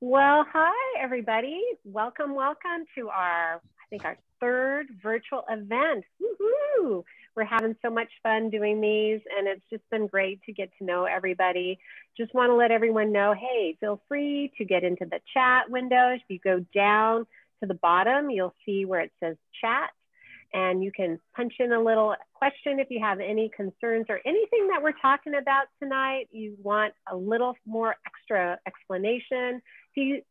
Well, hi, everybody. Welcome, welcome to our, I think, our third virtual event. Woohoo! We're having so much fun doing these, and it's just been great to get to know everybody. Just want to let everyone know hey, feel free to get into the chat window. If you go down to the bottom, you'll see where it says chat and you can punch in a little question if you have any concerns or anything that we're talking about tonight. You want a little more extra explanation,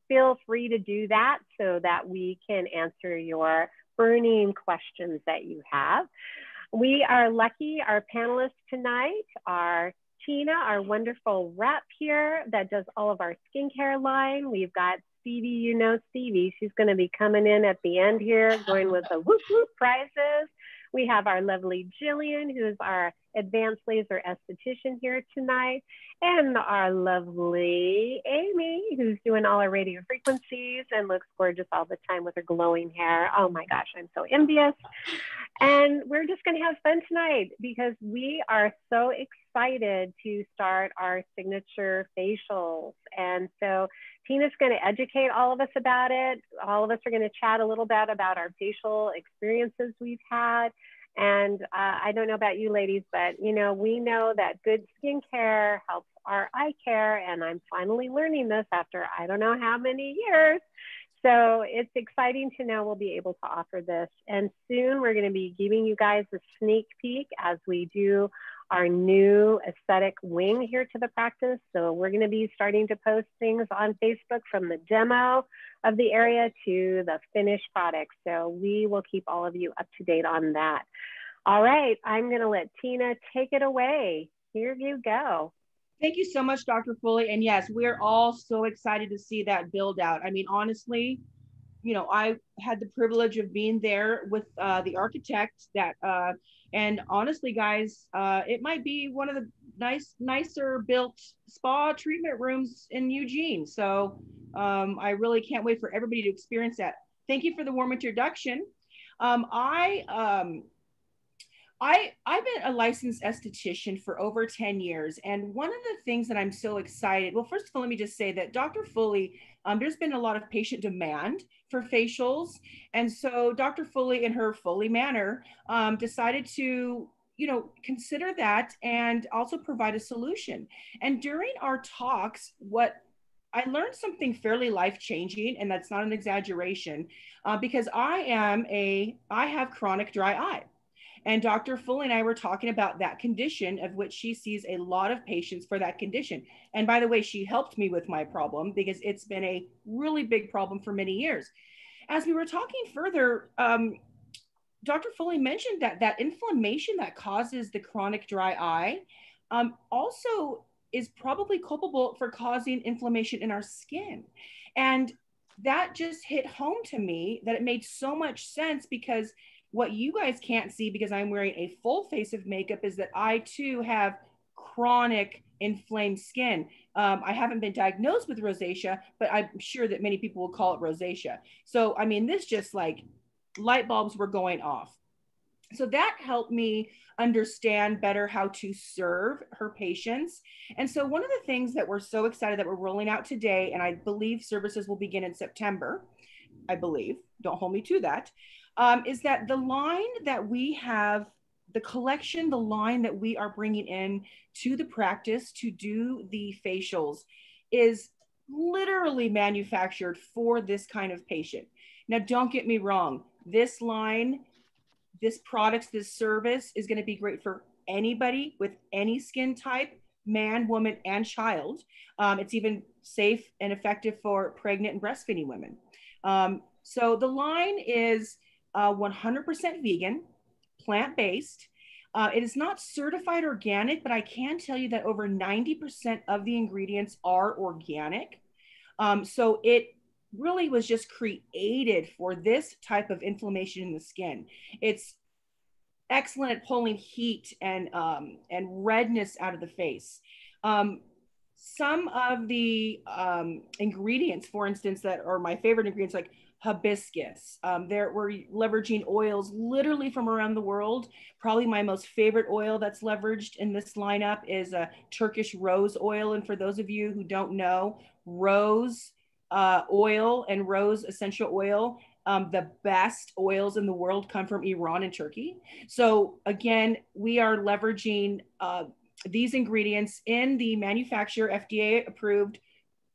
feel free to do that so that we can answer your burning questions that you have. We are lucky, our panelists tonight are Tina, our wonderful rep here that does all of our skincare line. We've got Stevie, you know Stevie. She's going to be coming in at the end here, going with the whoop whoop prizes. We have our lovely Jillian, who is our advanced laser esthetician here tonight, and our lovely Amy, who's doing all our radio frequencies and looks gorgeous all the time with her glowing hair. Oh my gosh, I'm so envious. And we're just going to have fun tonight because we are so excited to start our signature facials. And so Tina's going to educate all of us about it. All of us are going to chat a little bit about our facial experiences we've had. And uh, I don't know about you ladies, but you know, we know that good skincare helps our eye care. And I'm finally learning this after I don't know how many years. So it's exciting to know we'll be able to offer this. And soon we're going to be giving you guys a sneak peek as we do our new aesthetic wing here to the practice. So we're going to be starting to post things on Facebook from the demo of the area to the finished product. So we will keep all of you up to date on that. All right, I'm going to let Tina take it away. Here you go. Thank you so much, Dr. Foley. And yes, we're all so excited to see that build out. I mean, honestly, you know, I had the privilege of being there with uh, the architect that uh, and honestly, guys, uh, it might be one of the nice, nicer built spa treatment rooms in Eugene. So um, I really can't wait for everybody to experience that. Thank you for the warm introduction. Um, I um, I I've been a licensed esthetician for over 10 years and one of the things that I'm so excited well first of all let me just say that Dr. Foley um, there's been a lot of patient demand for facials and so Dr. Foley in her Foley manner um, decided to you know consider that and also provide a solution and during our talks what I learned something fairly life changing, and that's not an exaggeration, uh, because I am a I have chronic dry eye. And Dr. Foley and I were talking about that condition, of which she sees a lot of patients for that condition. And by the way, she helped me with my problem because it's been a really big problem for many years. As we were talking further, um, Dr. Foley mentioned that that inflammation that causes the chronic dry eye um, also is probably culpable for causing inflammation in our skin. And that just hit home to me that it made so much sense because what you guys can't see because I'm wearing a full face of makeup is that I too have chronic inflamed skin. Um, I haven't been diagnosed with rosacea, but I'm sure that many people will call it rosacea. So, I mean, this just like light bulbs were going off. So that helped me understand better how to serve her patients. And so, one of the things that we're so excited that we're rolling out today, and I believe services will begin in September, I believe, don't hold me to that, um, is that the line that we have, the collection, the line that we are bringing in to the practice to do the facials is literally manufactured for this kind of patient. Now, don't get me wrong, this line, this product, this service is going to be great for anybody with any skin type, man, woman, and child. Um, it's even safe and effective for pregnant and breastfeeding women. Um, so the line is uh, 100% vegan, plant based. Uh, it is not certified organic, but I can tell you that over 90% of the ingredients are organic. Um, so it really was just created for this type of inflammation in the skin. It's excellent at pulling heat and um, and redness out of the face. Um, some of the um, ingredients, for instance, that are my favorite ingredients, like hibiscus. Um, there we're leveraging oils literally from around the world. Probably my most favorite oil that's leveraged in this lineup is a Turkish rose oil. And for those of you who don't know, rose uh, oil and rose essential oil. Um, the best oils in the world come from Iran and Turkey. So again, we are leveraging uh, these ingredients in the manufacturer FDA approved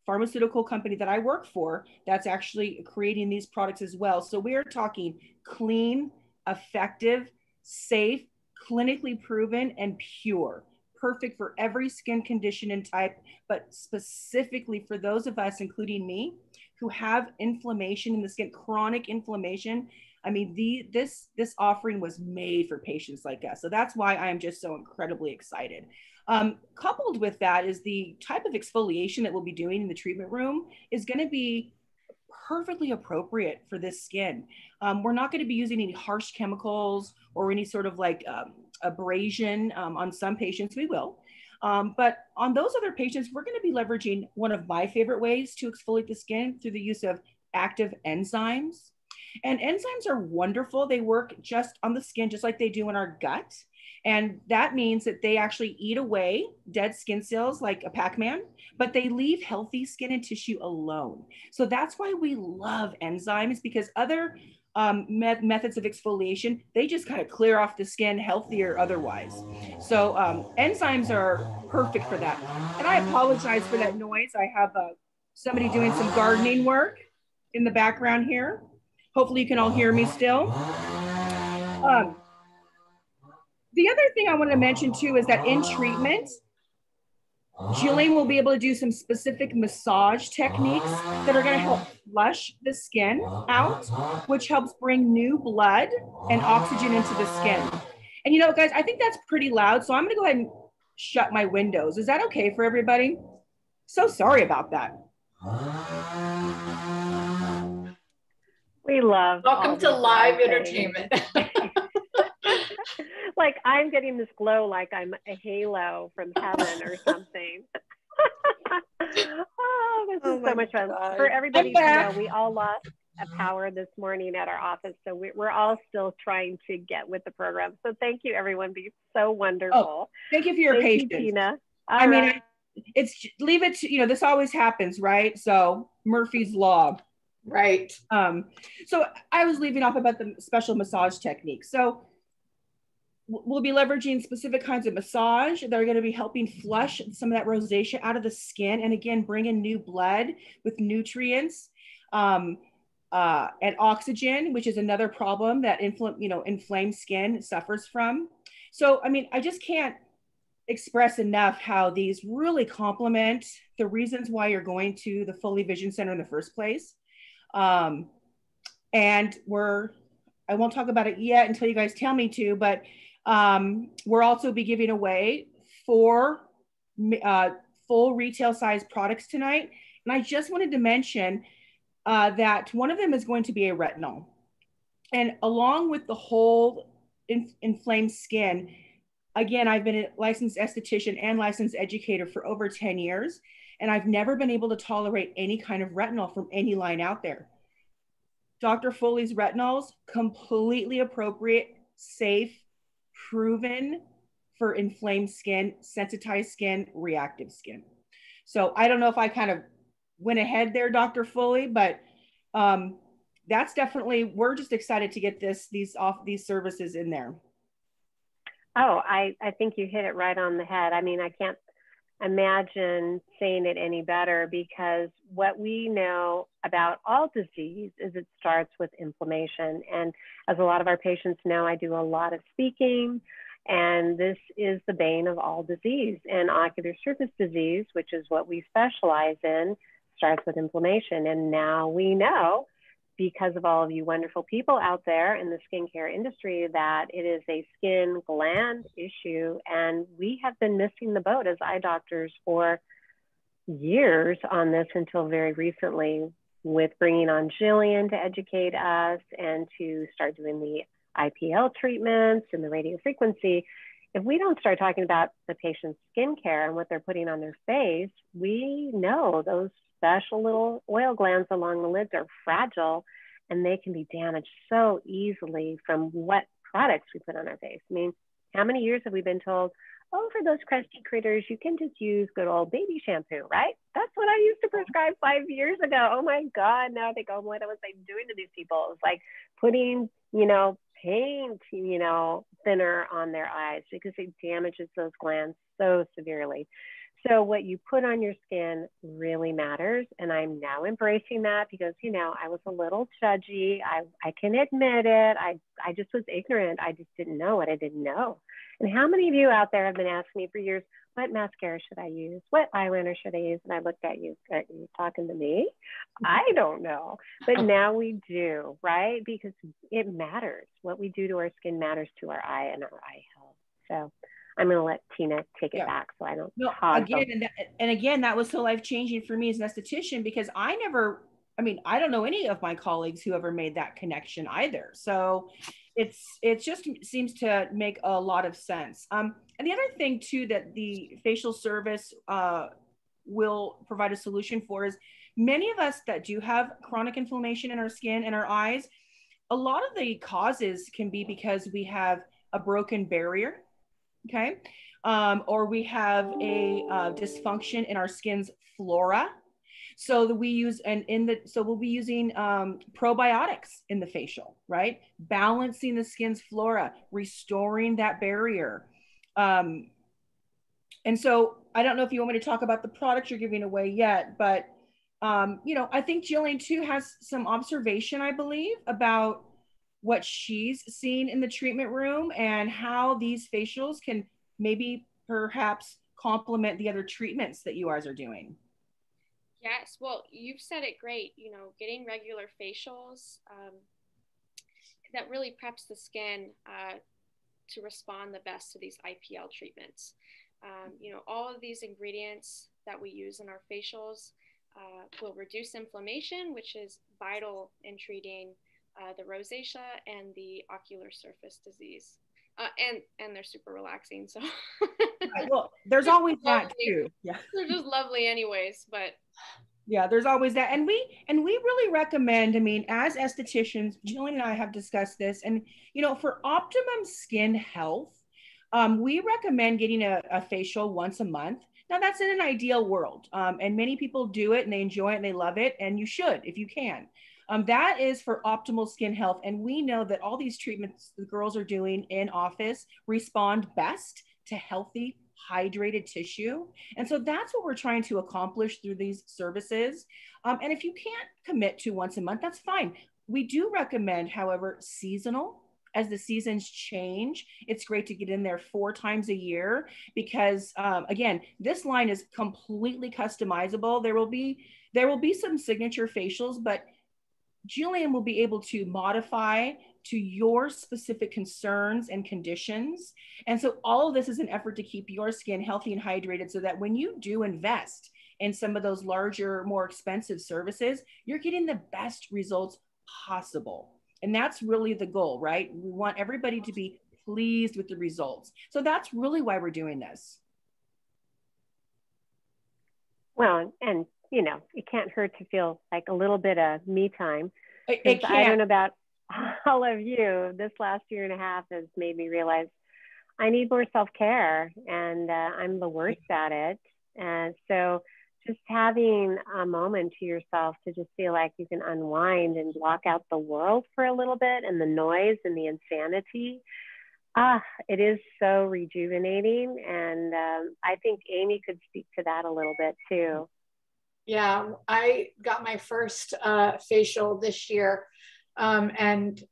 pharmaceutical company that I work for that's actually creating these products as well. So we are talking clean, effective, safe, clinically proven, and pure. Perfect for every skin condition and type, but specifically for those of us, including me, who have inflammation in the skin, chronic inflammation. I mean, the this this offering was made for patients like us. So that's why I am just so incredibly excited. Um, coupled with that is the type of exfoliation that we'll be doing in the treatment room is going to be perfectly appropriate for this skin. Um, we're not going to be using any harsh chemicals or any sort of like um, abrasion um, on some patients. We will. Um, but on those other patients, we're going to be leveraging one of my favorite ways to exfoliate the skin through the use of active enzymes. And enzymes are wonderful. They work just on the skin, just like they do in our gut. And that means that they actually eat away dead skin cells like a Pac Man, but they leave healthy skin and tissue alone. So that's why we love enzymes because other um, methods of exfoliation, they just kind of clear off the skin healthy or otherwise. So um, enzymes are perfect for that. And I apologize for that noise. I have uh, somebody doing some gardening work in the background here. Hopefully you can all hear me still. Um, the other thing I wanted to mention too is that in treatment, Jillian will be able to do some specific massage techniques that are going to help flush the skin out, which helps bring new blood and oxygen into the skin. And you know, guys, I think that's pretty loud. So I'm going to go ahead and shut my windows. Is that okay for everybody? So sorry about that. We love. Welcome to live entertainment. like I'm getting this glow like I'm a halo from heaven or something. oh, this oh is so much fun. God. For everybody to know, we all lost a power this morning at our office. So we're all still trying to get with the program. So thank you, everyone. Be so wonderful. Oh, thank you for your thank patience. You, Tina. All I right. mean, it's leave it to, you know, this always happens, right? So Murphy's Law. Right. Um, so I was leaving off about the special massage technique. So we'll be leveraging specific kinds of massage that are going to be helping flush some of that rosacea out of the skin and again bring in new blood with nutrients um, uh, and oxygen which is another problem that infl- you know inflamed skin suffers from. So i mean i just can't express enough how these really complement the reasons why you're going to the Foley Vision Center in the first place. Um, and we're i won't talk about it yet until you guys tell me to but um, we'll also be giving away four uh, full retail size products tonight. And I just wanted to mention uh, that one of them is going to be a retinol. And along with the whole in- inflamed skin, again, I've been a licensed esthetician and licensed educator for over 10 years, and I've never been able to tolerate any kind of retinol from any line out there. Dr. Foley's retinols, completely appropriate, safe, proven for inflamed skin, sensitized skin, reactive skin. So I don't know if I kind of went ahead there, Dr. Foley, but um, that's definitely we're just excited to get this these off these services in there. Oh, I I think you hit it right on the head. I mean, I can't imagine saying it any better because what we know about all disease is it starts with inflammation. And as a lot of our patients know, I do a lot of speaking, and this is the bane of all disease. And ocular surface disease, which is what we specialize in, starts with inflammation. And now we know because of all of you wonderful people out there in the skincare industry that it is a skin gland issue. And we have been missing the boat as eye doctors for years on this until very recently with bringing on Jillian to educate us and to start doing the IPL treatments and the radio frequency. If we don't start talking about the patient's skincare and what they're putting on their face, we know those special little oil glands along the lids are fragile and they can be damaged so easily from what products we put on our face. I mean, how many years have we been told, oh, for those crusty critters, you can just use good old baby shampoo, right? That's what I used to prescribe five years ago. Oh my God. Now I think, oh, what was I doing to these people? It was like putting, you know, paint, you know, thinner on their eyes because it damages those glands so severely. So what you put on your skin really matters. And I'm now embracing that because, you know, I was a little judgy. I, I can admit it. I, I just was ignorant. I just didn't know what I didn't know. And how many of you out there have been asking me for years, what mascara should I use? What eyeliner should I use? And I looked at you, are you talking to me? I don't know. But now we do, right? Because it matters. What we do to our skin matters to our eye and our eye health. So I'm going to let Tina take it yeah. back so I don't. No, again, and, that, and again, that was so life changing for me as an esthetician because I never, I mean, I don't know any of my colleagues who ever made that connection either. So it's it just seems to make a lot of sense. Um, and the other thing too that the facial service uh, will provide a solution for is many of us that do have chronic inflammation in our skin and our eyes. A lot of the causes can be because we have a broken barrier okay? Um, or we have a uh, dysfunction in our skin's flora. So that we use, and in the, so we'll be using um, probiotics in the facial, right? Balancing the skin's flora, restoring that barrier. Um, and so I don't know if you want me to talk about the products you're giving away yet, but um, you know, I think Jillian too has some observation, I believe, about what she's seen in the treatment room and how these facials can maybe perhaps complement the other treatments that you guys are doing. Yes, well, you've said it great. You know, getting regular facials um, that really preps the skin uh, to respond the best to these IPL treatments. Um, you know, all of these ingredients that we use in our facials uh, will reduce inflammation, which is vital in treating uh, the rosacea and the ocular surface disease. Uh, and and they're super relaxing. So right, well, there's always that too. Yeah, they're just lovely, anyways. But yeah, there's always that, and we and we really recommend. I mean, as estheticians, Jillian and I have discussed this, and you know, for optimum skin health, um, we recommend getting a, a facial once a month. Now, that's in an ideal world, um, and many people do it and they enjoy it and they love it, and you should if you can. Um, that is for optimal skin health. And we know that all these treatments the girls are doing in office respond best to healthy, hydrated tissue. And so that's what we're trying to accomplish through these services. Um, and if you can't commit to once a month, that's fine. We do recommend, however, seasonal. As the seasons change, it's great to get in there four times a year because, um, again, this line is completely customizable. There will be there will be some signature facials, but Jillian will be able to modify to your specific concerns and conditions. And so all of this is an effort to keep your skin healthy and hydrated so that when you do invest in some of those larger, more expensive services, you're getting the best results possible. And that's really the goal, right? We want everybody to be pleased with the results. So that's really why we're doing this. Well, and you know, it can't hurt to feel like a little bit of me time. It, it I don't know about all of you. This last year and a half has made me realize I need more self care, and uh, I'm the worst at it. And so, just having a moment to yourself to just feel like you can unwind and block out the world for a little bit and the noise and the insanity. Ah, it is so rejuvenating. And um, I think Amy could speak to that a little bit too. Yeah, I got my first uh, facial this year. Um, and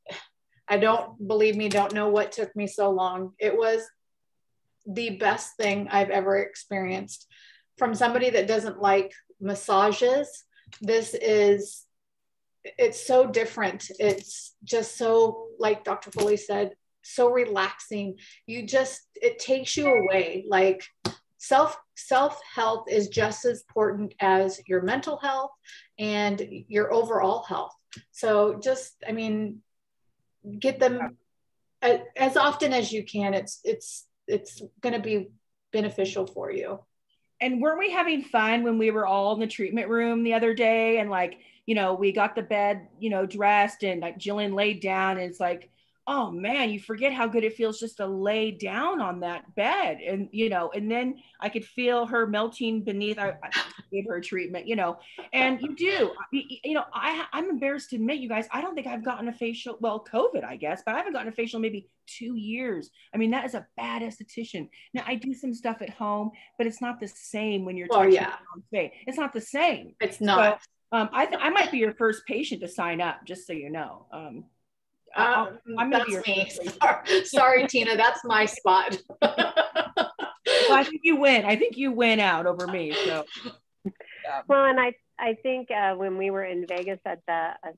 I don't believe me, don't know what took me so long. It was the best thing I've ever experienced. From somebody that doesn't like massages, this is it's so different. It's just so like Dr. Foley said, so relaxing. You just it takes you away. Like self self health is just as important as your mental health and your overall health. So just i mean get them as often as you can it's it's it's going to be beneficial for you. And weren't we having fun when we were all in the treatment room the other day and like you know we got the bed you know dressed and like jillian laid down and it's like oh man, you forget how good it feels just to lay down on that bed. And, you know, and then I could feel her melting beneath. I, I gave her a treatment, you know, and you do, you know, I, I'm embarrassed to admit, you guys, I don't think I've gotten a facial, well, COVID, I guess, but I haven't gotten a facial maybe two years. I mean, that is a bad esthetician. Now I do some stuff at home, but it's not the same when you're well, yeah. It's not the same. It's not. So, um, I, th- I might be your first patient to sign up, just so you know. Um, uh, I'm that's me. Sorry, sorry Tina, that's my spot. well, I think you win. I think you win out over me. So. Yeah. Well, and I I think uh, when we were in Vegas at the uh,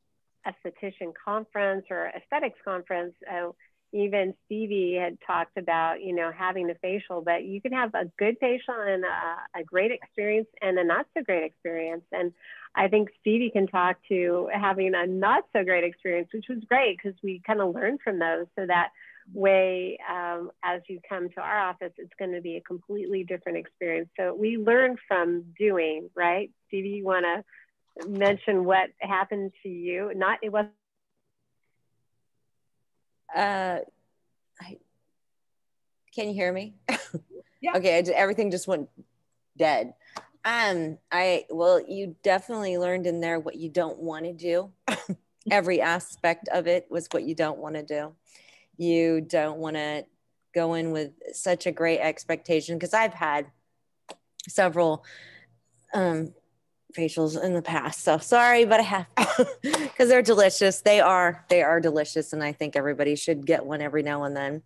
esthetician conference or aesthetics conference, uh, even Stevie had talked about, you know, having a facial, but you can have a good facial and a, a, great experience and a not so great experience. And I think Stevie can talk to having a not so great experience, which was great because we kind of learned from those. So that way, um, as you come to our office, it's going to be a completely different experience. So we learn from doing, right? Stevie, you want to mention what happened to you? Not, it was uh, I, can you hear me? yeah. Okay, I, everything just went dead. Um, I well, you definitely learned in there what you don't want to do. Every aspect of it was what you don't want to do. You don't want to go in with such a great expectation because I've had several um, facials in the past. So sorry, but I have because they're delicious. They are they are delicious, and I think everybody should get one every now and then.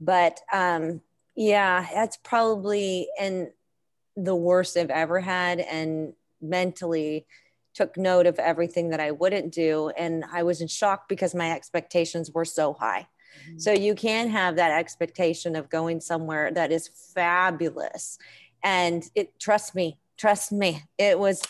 But um, yeah, that's probably and the worst I've ever had, and mentally took note of everything that I wouldn't do, and I was in shock because my expectations were so high. Mm-hmm. So you can have that expectation of going somewhere that is fabulous. And it trust me, trust me, it was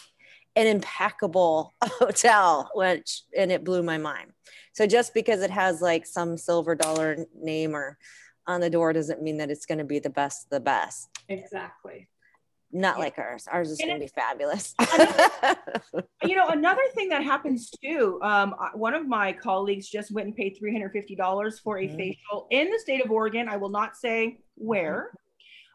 an impeccable hotel, which and it blew my mind. So just because it has like some silver dollar name or on the door doesn't mean that it's going to be the best the best. Exactly. Not like ours. Ours is going to be fabulous. you know, another thing that happens too. Um, one of my colleagues just went and paid three hundred fifty dollars for a mm-hmm. facial in the state of Oregon. I will not say where,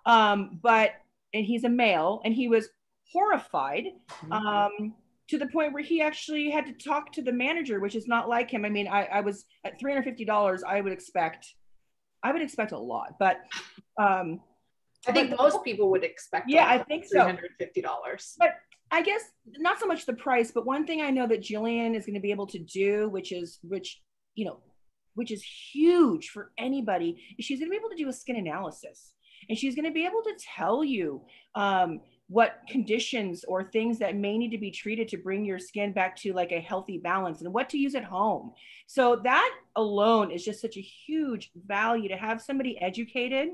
um, but and he's a male, and he was horrified mm-hmm. um, to the point where he actually had to talk to the manager, which is not like him. I mean, I, I was at $350. I would expect, I would expect a lot, but um, I think but, most people would expect. Yeah, I think so. $350. But I guess not so much the price, but one thing I know that Jillian is going to be able to do, which is, which, you know, which is huge for anybody, is she's going to be able to do a skin analysis and she's going to be able to tell you um, what conditions or things that may need to be treated to bring your skin back to like a healthy balance and what to use at home. So that alone is just such a huge value to have somebody educated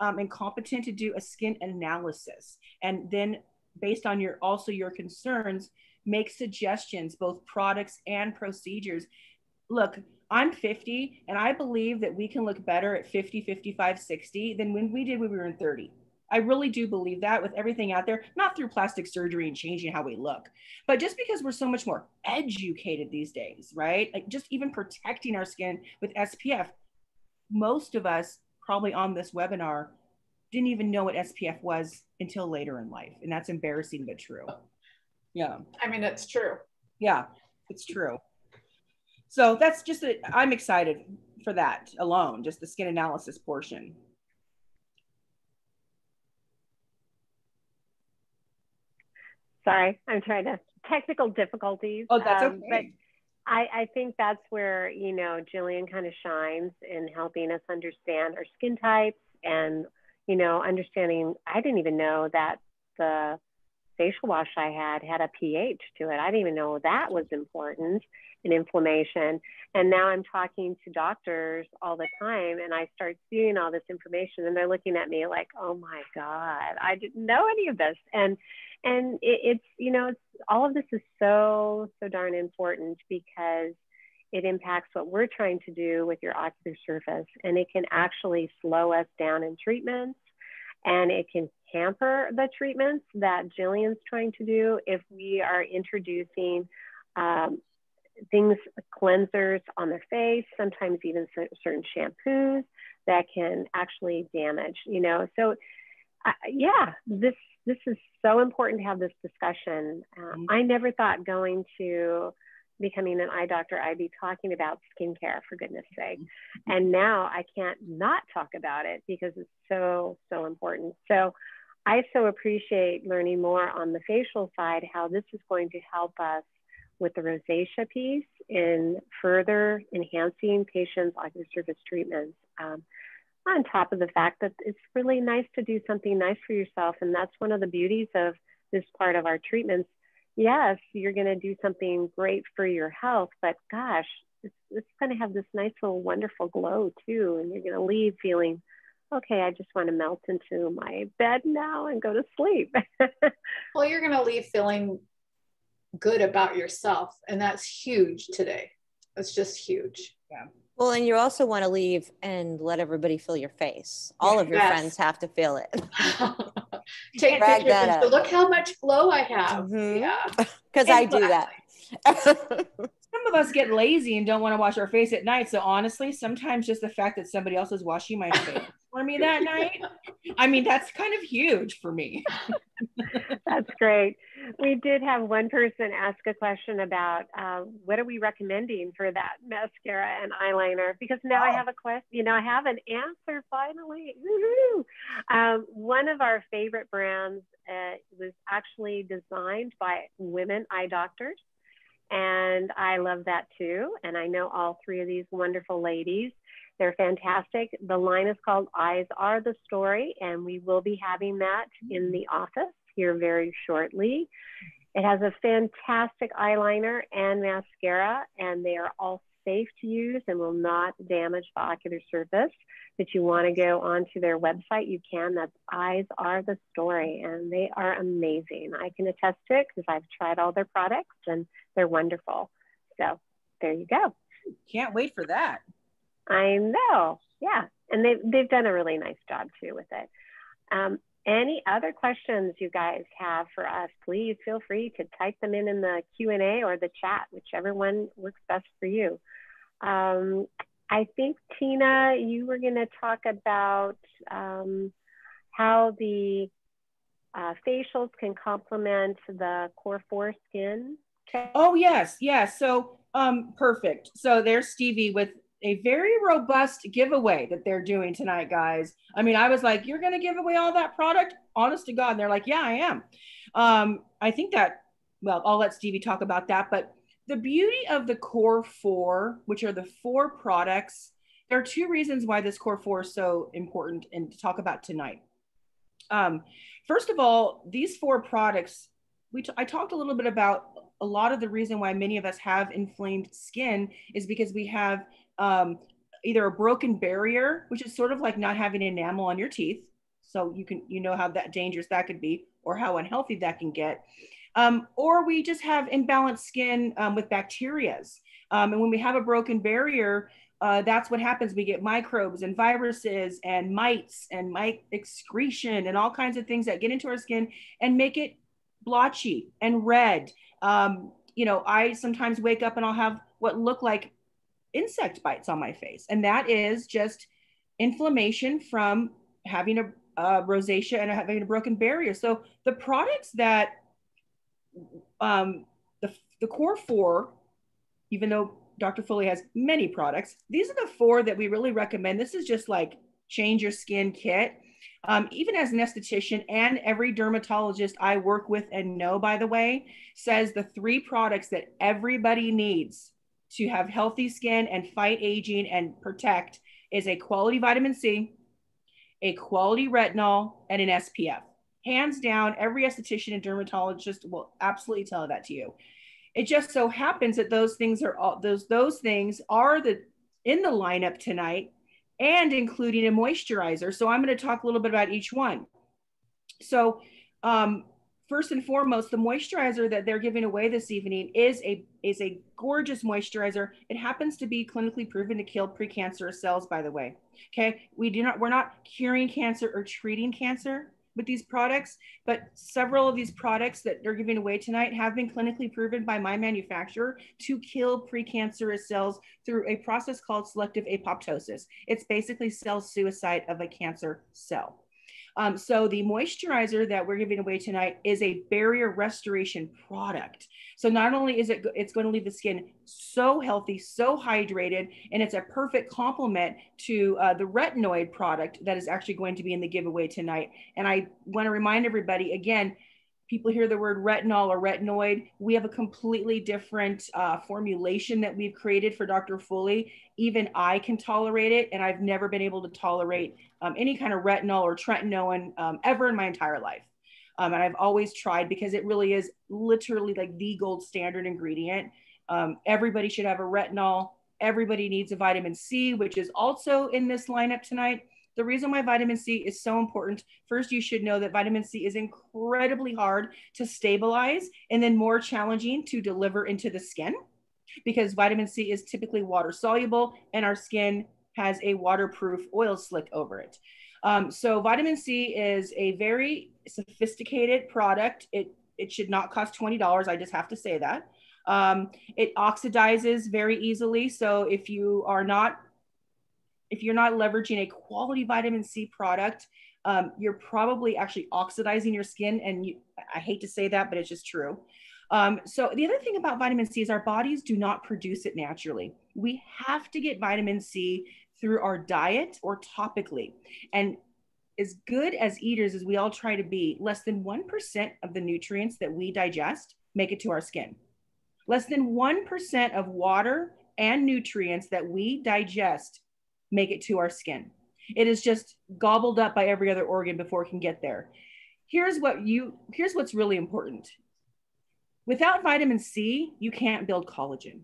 um, and competent to do a skin analysis and then based on your also your concerns make suggestions both products and procedures look i'm 50 and i believe that we can look better at 50 55 60 than when we did when we were in 30 I really do believe that with everything out there, not through plastic surgery and changing how we look, but just because we're so much more educated these days, right? Like just even protecting our skin with SPF. Most of us probably on this webinar didn't even know what SPF was until later in life. And that's embarrassing, but true. Yeah. I mean, it's true. Yeah, it's true. So that's just, i I'm excited for that alone, just the skin analysis portion. Sorry, I'm trying to technical difficulties. Oh, that's um, okay. But I, I think that's where you know Jillian kind of shines in helping us understand our skin types and you know understanding. I didn't even know that the facial wash I had had a pH to it. I didn't even know that was important in inflammation. And now I'm talking to doctors all the time and I start seeing all this information and they're looking at me like, oh my God, I didn't know any of this. And and it, it's you know it's all of this is so so darn important because it impacts what we're trying to do with your ocular surface and it can actually slow us down in treatments and it can hamper the treatments that Jillian's trying to do if we are introducing um, things, cleansers on their face, sometimes even certain shampoos that can actually damage, you know. So, uh, yeah, this this is so important to have this discussion. Um, I never thought going to becoming an eye doctor, I'd be talking about skincare for goodness sake. And now I can't not talk about it because it's so, so important. So I so appreciate learning more on the facial side, how this is going to help us with the rosacea piece in further enhancing patients' ocular surface treatments. Um, on top of the fact that it's really nice to do something nice for yourself. And that's one of the beauties of this part of our treatments. Yes, you're going to do something great for your health, but gosh, it's, it's going to have this nice little wonderful glow too. And you're going to leave feeling okay, I just want to melt into my bed now and go to sleep. well, you're going to leave feeling good about yourself. And that's huge today. That's just huge. Yeah. Well, and you also want to leave and let everybody feel your face. All of your yes. friends have to feel it. Take Brag pictures that and look how much glow I have. Mm-hmm. Yeah. Because I do that. Some of us get lazy and don't want to wash our face at night. So honestly, sometimes just the fact that somebody else is washing my face for me that night. I mean, that's kind of huge for me. that's great. We did have one person ask a question about uh, what are we recommending for that mascara and eyeliner? Because now oh. I have a question, you know, I have an answer finally. Um, one of our favorite brands uh, was actually designed by women eye doctors. And I love that too. And I know all three of these wonderful ladies. They're fantastic. The line is called Eyes Are the Story, and we will be having that in the office here very shortly. It has a fantastic eyeliner and mascara, and they are all safe to use and will not damage the ocular surface. If you want to go onto their website, you can. That's Eyes Are the Story, and they are amazing. I can attest to it because I've tried all their products and they're wonderful. So there you go. Can't wait for that. I know. Yeah. And they've, they've done a really nice job too with it. Um, any other questions you guys have for us, please feel free to type them in in the Q&A or the chat, whichever one works best for you. Um, I think, Tina, you were going to talk about um, how the uh, facials can complement the core four skin. Okay. Oh, yes, yes. So, um, perfect. So there's Stevie with a very robust giveaway that they're doing tonight, guys. I mean, I was like, you're going to give away all that product? Honest to God. And they're like, yeah, I am. Um, I think that, well, I'll let Stevie talk about that. But the beauty of the core four, which are the four products, there are two reasons why this core four is so important and to talk about tonight. Um, first of all, these four products, we t- I talked a little bit about a lot of the reason why many of us have inflamed skin is because we have um, either a broken barrier, which is sort of like not having enamel on your teeth. So you can, you know how that dangerous that could be or how unhealthy that can get. Um, or we just have imbalanced skin um, with bacterias. Um, and when we have a broken barrier, uh, that's what happens. We get microbes and viruses and mites and mite excretion and all kinds of things that get into our skin and make it blotchy and red. Um, you know, I sometimes wake up and I'll have what look like insect bites on my face. And that is just inflammation from having a, a rosacea and having a broken barrier. So the products that um, the, the core four, even though Dr. Foley has many products, these are the four that we really recommend. This is just like change your skin kit. Um, even as an esthetician and every dermatologist I work with and know, by the way, says the three products that everybody needs to have healthy skin and fight aging and protect is a quality vitamin C, a quality retinol, and an SPF. Hands down, every esthetician and dermatologist will absolutely tell that to you. It just so happens that those things are all those those things are the in the lineup tonight and including a moisturizer. So I'm going to talk a little bit about each one. So um, first and foremost, the moisturizer that they're giving away this evening is a is a gorgeous moisturizer. It happens to be clinically proven to kill precancerous cells, by the way. Okay, we do not we're not curing cancer or treating cancer. with these products, but several of these products that they're giving away tonight have been clinically proven by my manufacturer to kill precancerous cells through a process called selective apoptosis. It's basically cell suicide of a cancer cell. Um, so the moisturizer that we're giving away tonight is a barrier restoration product. So not only is it it's going to leave the skin so healthy, so hydrated, and it's a perfect complement to uh, the retinoid product that is actually going to be in the giveaway tonight. And I want to remind everybody again, people hear the word retinol or retinoid, we have a completely different uh, formulation that we've created for Dr. Foley. Even I can tolerate it, and I've never been able to tolerate um, any kind of retinol or tretinoin um, ever in my entire life. Um, and I've always tried because it really is literally like the gold standard ingredient. Um, everybody should have a retinol. Everybody needs a vitamin C, which is also in this lineup tonight. The reason why vitamin C is so important, first, you should know that vitamin C is incredibly hard to stabilize and then more challenging to deliver into the skin because vitamin C is typically water soluble and our skin has a waterproof oil slick over it. Um, so vitamin C is a very sophisticated product. It, it should not cost $20. I just have to say that. Um, it oxidizes very easily. So if you are not if you're not leveraging a quality vitamin C product, um, you're probably actually oxidizing your skin. And you, I hate to say that, but it's just true. Um, so the other thing about vitamin C is our bodies do not produce it naturally. We have to get vitamin C through our diet or topically. And as good as eaters as we all try to be, less than 1% of the nutrients that we digest make it to our skin. Less than 1% of water and nutrients that we digest make it to our skin. It is just gobbled up by every other organ before it can get there. Here's what you here's what's really important. Without vitamin C, you can't build collagen.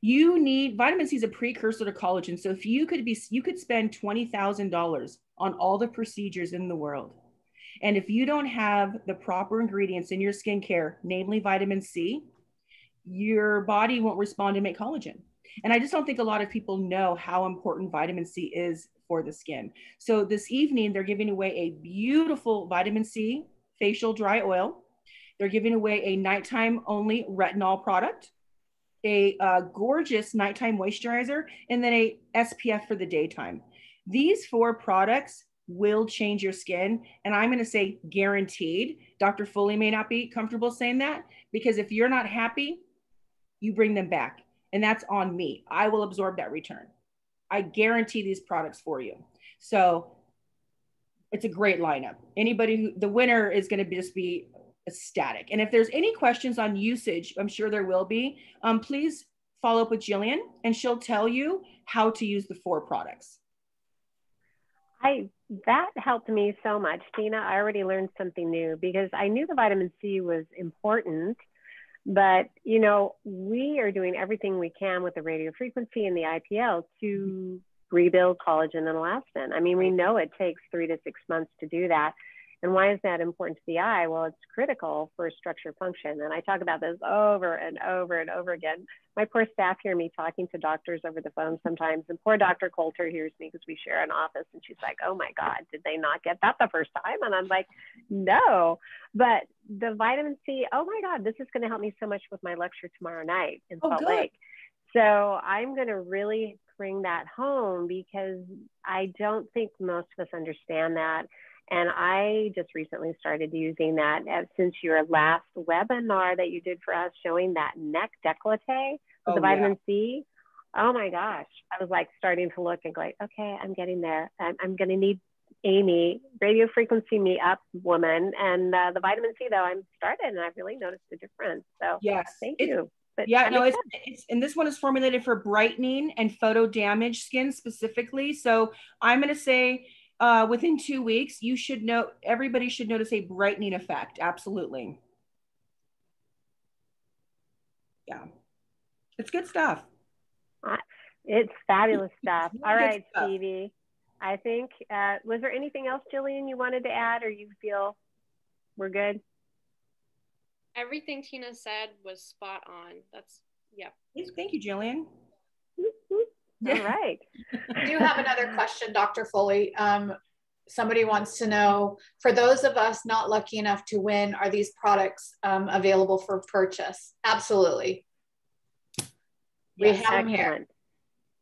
You need vitamin C is a precursor to collagen. So if you could be you could spend $20,000 on all the procedures in the world. And if you don't have the proper ingredients in your skincare, namely vitamin C, your body won't respond to make collagen. And I just don't think a lot of people know how important vitamin C is for the skin. So this evening, they're giving away a beautiful vitamin C facial dry oil. They're giving away a nighttime only retinol product, a uh, gorgeous nighttime moisturizer, and then a SPF for the daytime. These four products will change your skin. And I'm going to say guaranteed. Dr. Foley may not be comfortable saying that because if you're not happy, you bring them back and that's on me. I will absorb that return. I guarantee these products for you. So it's a great lineup. Anybody who the winner is going to just be ecstatic. And if there's any questions on usage, I'm sure there will be. Um, please follow up with Jillian, and she'll tell you how to use the four products. I that helped me so much, Tina. I already learned something new because I knew the vitamin C was important but, you know, we are doing everything we can with the radio frequency and the IPL to mm-hmm. rebuild collagen and elastin. I mean, we know it takes three to six months to do that. And why is that important to the eye? Well, it's critical for structure function. And I talk about this over and over and over again. My poor staff hear me talking to doctors over the phone sometimes. And poor Dr. Coulter hears me because we share an office. And she's like, oh my God, did they not get that the first time? And I'm like, no. But the vitamin C, oh my God, this is going to help me so much with my lecture tomorrow night in oh, Salt good. Lake. So I'm going to really bring that home because I don't think most of us understand that. And I just recently started using that since your last webinar that you did for us showing that neck decollete with oh, the vitamin yeah. C. Oh my gosh. I was like starting to look and go, like, okay, I'm getting there. I'm, I'm going to need Amy, radio frequency me up woman. And uh, the vitamin C, though, I'm started and I've really noticed the difference. So, yes, thank it's, you. But yeah, no, it's, it's, and this one is formulated for brightening and photo damage skin specifically. So, I'm going to say, uh, within two weeks, you should know, everybody should notice a brightening effect. Absolutely. Yeah. It's good stuff. It's fabulous stuff. All right, stuff. Stevie. I think, uh, was there anything else, Jillian, you wanted to add or you feel we're good? Everything Tina said was spot on. That's, yeah. Thank you, Jillian. All right. I do have another question, Dr. Foley. Um, somebody wants to know for those of us not lucky enough to win, are these products um, available for purchase? Absolutely. We Yes, have them here.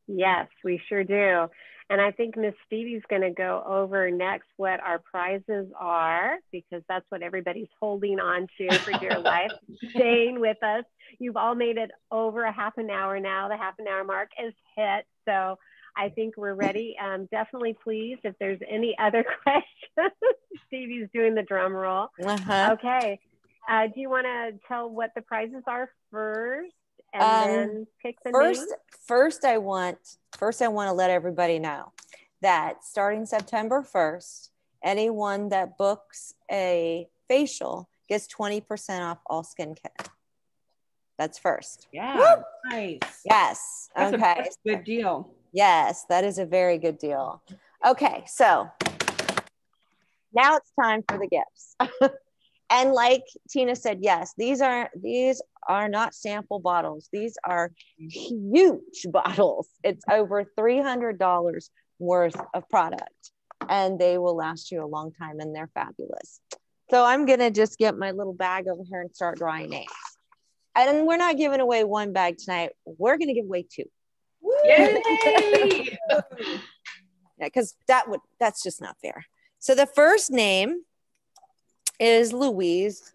Yes, we sure do. And I think Miss Stevie's going to go over next what our prizes are because that's what everybody's holding on to for dear life, staying with us. You've all made it over a half an hour now. The half an hour mark is hit. So I think we're ready. Um, definitely please, if there's any other questions, Stevie's doing the drum roll. Uh-huh. Okay. Uh, do you want to tell what the prizes are first and Um, then pick the first name? first i want first i want to let everybody know that starting september 1st anyone that books a facial gets 20% off all skincare that's first Yeah. Nice. yes That's okay a good deal. yes that is a very good deal okay so now it's time for the gifts and like tina said yes these are these are not sample bottles. These are huge bottles. It's over $300 worth of product. And they will last you a long time and they're fabulous. So i'm going to just get my little bag over here and start drawing names and we're not giving away one bag tonight. We're going to give away two. Yay! because that would that's just not fair. So the first name is Louise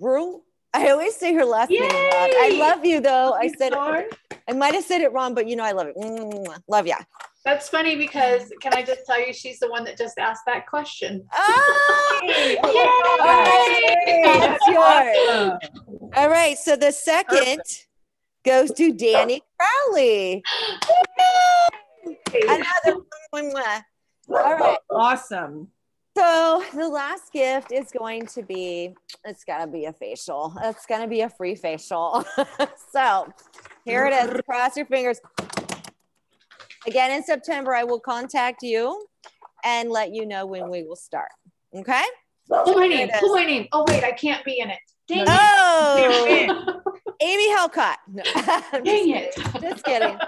Rue. I always say her last name wrong. I love you though. I said Sorry. I might have said it wrong, but you know I love it. Mwah. Love ya. That's funny because can I just tell you, she's the one that just asked that question. Oh! Yay! All right, that's yours. Awesome. All right. So the second goes to Danny Crowley. Another one. All right. Awesome. So the last gift is going to be, it's gotta be a facial. It's gonna be a free facial. so here it is. Cross your fingers. Again, in September, I will contact you and let you know when we will start. Okay? Pull my name. it. Pull my name. Oh wait, I can't be in it. Dang it. Oh, Amy Helcott. No, Dang just it. kidding. Just kidding.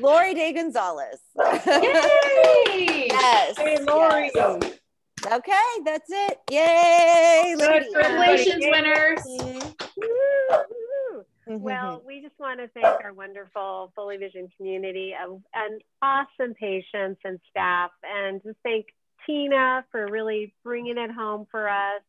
Lori De Gonzalez. Yay! yes. Hey, Lori. yes. Okay, that's it. Yay, lady. Congratulations, winners. Mm-hmm. Well, we just want to thank our wonderful Foley Vision community of, and awesome patients and staff, and just thank Tina for really bringing it home for us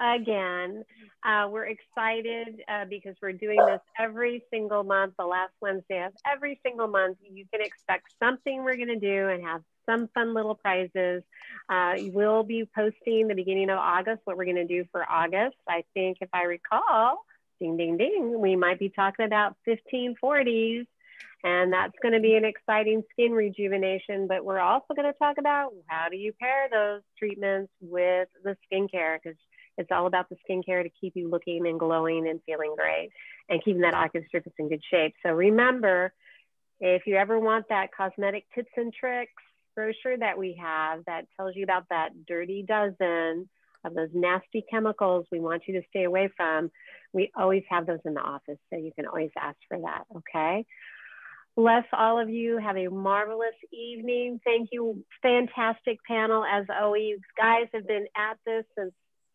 again. Uh, we're excited uh, because we're doing this every single month, the last Wednesday of every single month. You can expect something we're going to do and have some fun little prizes. Uh, we'll be posting the beginning of August what we're going to do for August. I think, if I recall, ding, ding, ding, we might be talking about 1540s. And that's going to be an exciting skin rejuvenation. But we're also going to talk about how do you pair those treatments with the skincare because it's all about the skincare to keep you looking and glowing and feeling great and keeping that ocular surface in good shape. So remember, if you ever want that cosmetic tips and tricks brochure that we have that tells you about that dirty dozen of those nasty chemicals we want you to stay away from, we always have those in the office. So you can always ask for that. Okay. Bless all of you. Have a marvelous evening. Thank you. Fantastic panel as always. Guys have been at this since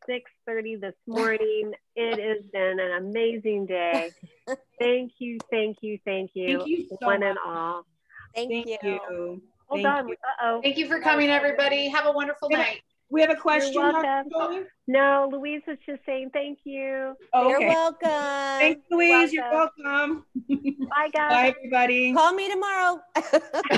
6:30 this morning. It has been an amazing day. Thank you, thank you, thank you, Thank you so one much. and all. Thank, Thank you. you. Hold Thank on. you. Uh oh. Thank you for coming, everybody. Have a wonderful Yeah. night. We have a question. Dr. welcome. Foley? No, Louise was just saying thank you. Oh, You're welcome. Thanks, Louise. You're welcome. Bye, guys. Bye, everybody. Call me tomorrow.